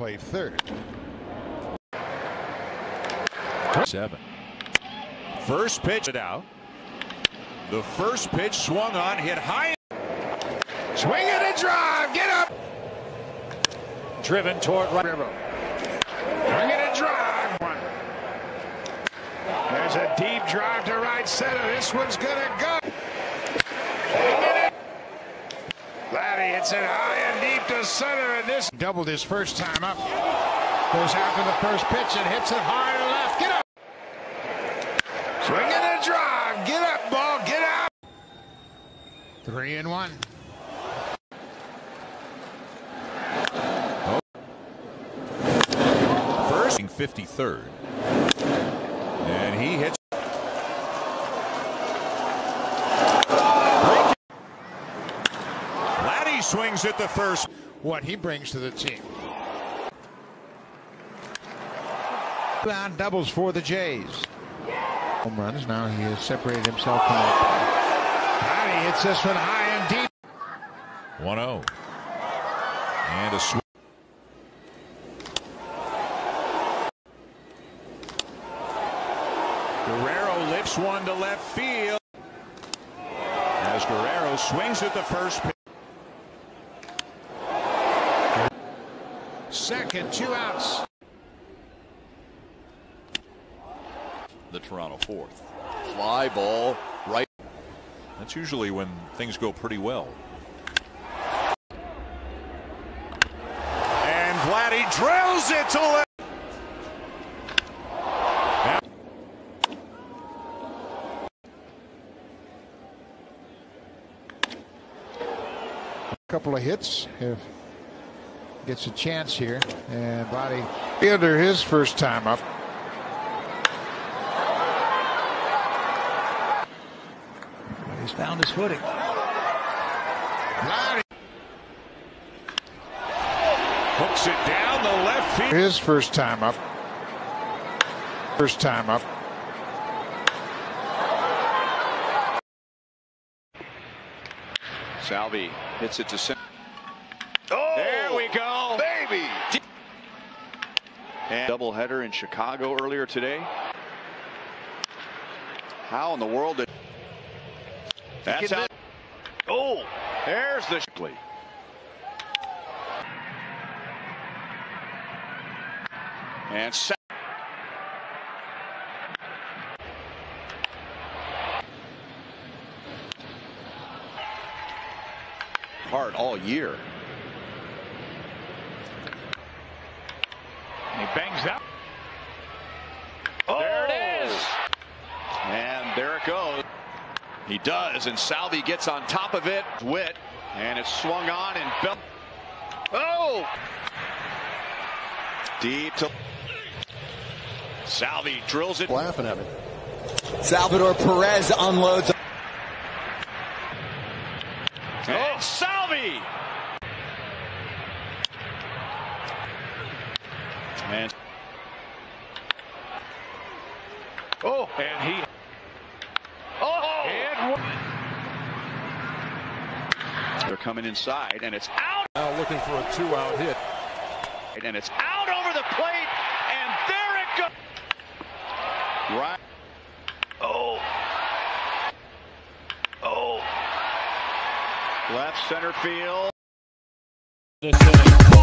Play third. Seven. First pitch it out. The first pitch swung on, hit high. Swing it and drive. Get up. Driven toward right. River. Swing it and drive. There's a deep drive to right center. This one's gonna go. Swing it. Vladdy hits it high and deep to center, and this doubled his first time up. Goes out to the first pitch and hits it hard left. Get up. Swing and drive. Get up, ball. Get out. Three and one. First 53rd. And he hits. Vladdy swings at the first. What he brings to the team. Round doubles for the Jays. Home runs. Now he has separated himself from it. And he hits this one high and deep. 1 0. And a swing. Guerrero lifts one to left field. As Guerrero swings at the first pitch. Second, two outs. The Toronto fourth. Fly ball right. That's usually when things go pretty well. And Vladdy drills it to left. couple of hits if gets a chance here and body fielder his first time up He's found his footing. Vladdy Hooks it down the left field. his first time up first time up Salvi hits it to center. Doubleheader in Chicago earlier today. How in the world did that's out? Oh, there's the and Sa- hard all year. Bangs out. Oh! There it is. And there it goes. He does, and Salvi gets on top of it. Witt, and it's swung on and belt. Oh! Deep to Salvi drills it. laughing at me. Salvador Perez unloads. Oh, Salvi! And Oh, and he. oh, And they're coming inside, and it's out, Now looking for a two-out hit. and it's out over the plate, and there it goes. Right. Oh. Oh. Left center field. this inning.